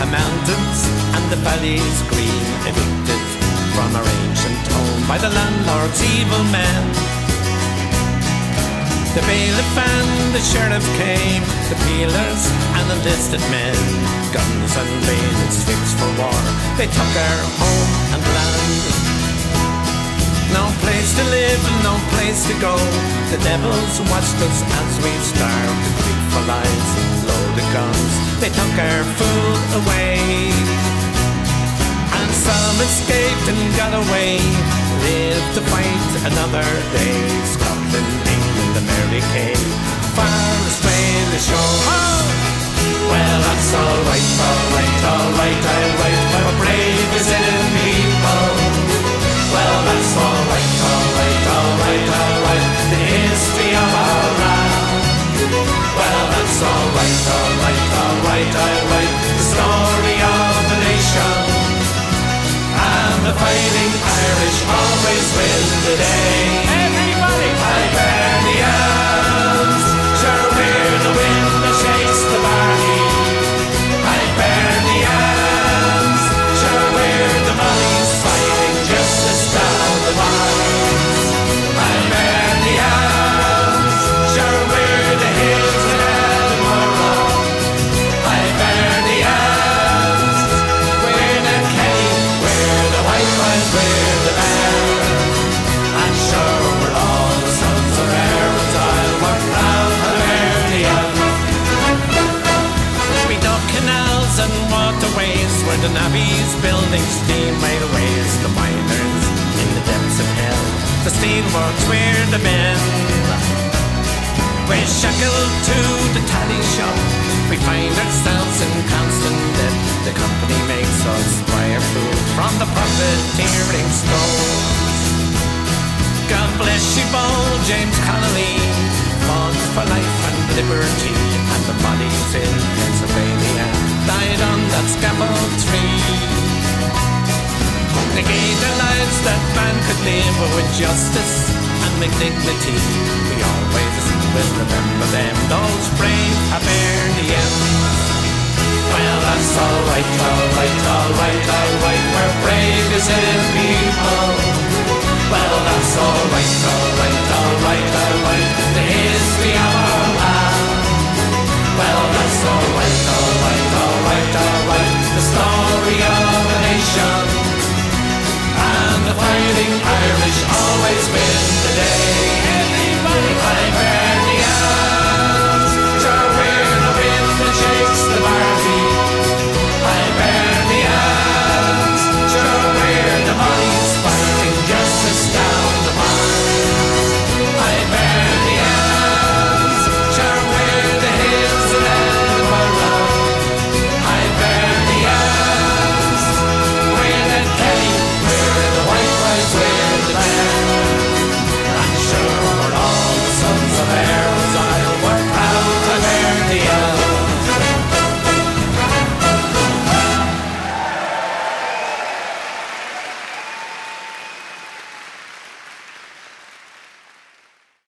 The mountains and the valleys green, evicted from our ancient home by the landlord's evil men. The bailiff and the sheriff came, the peelers and enlisted men, guns and bayonets fixed for war. They took our home and land. No place to live, and no place to go. The devils watched us as we starved to creep for lives. Loaded guns, they took our food away. And some escaped and got away. Lived to fight another day. Scotland, England, America. Far Australia shore. Oh! Alright, alright. The story of the nation. And the fighting Irish building steam railways, the miners in the depths of hell, the steelworks where the men. We're shackled to the tally shop. We find ourselves in constant debt. The company makes us food from the profiteering stores. God bless you, bold James Connolly. Fought for life and liberty, and the bodies in Pennsylvania died on that scaffold. They gave their lives that man could live with justice and with dignity. We always will remember them, those brave Hibernians. Well, that's alright, alright, alright, alright. We're brave as in people. Well, that's alright, alright,